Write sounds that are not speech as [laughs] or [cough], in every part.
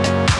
We'll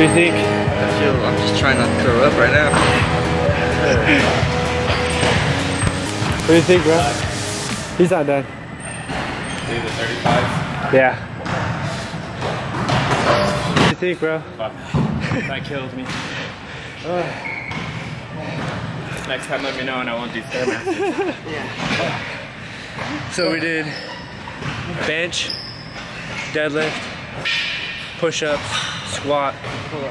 do you think? I feel I'm just trying not to throw up right now. What do you think, bro? He's not done. Do the 35. Yeah. What do you think, bro? Fuck. that killed me. Next time let me know and I won't do Stairmasters. [laughs] So we did bench, deadlift, push-ups, squat,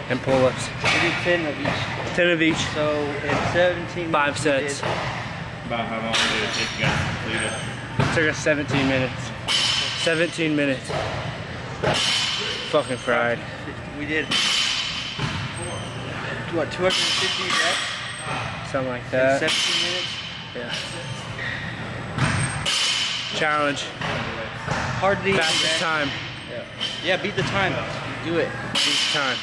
and pull-ups. We did 10 of each. 10 of each, So in 17 five sets. About how long did it take you guys to complete it? Took us 17 minutes. 17 minutes. Fucking fried. We did what 250 reps Something like in that. 17 minutes. Yeah. Challenge. Hardly. Fastest time. Yeah, beat the time. Do it. Each time.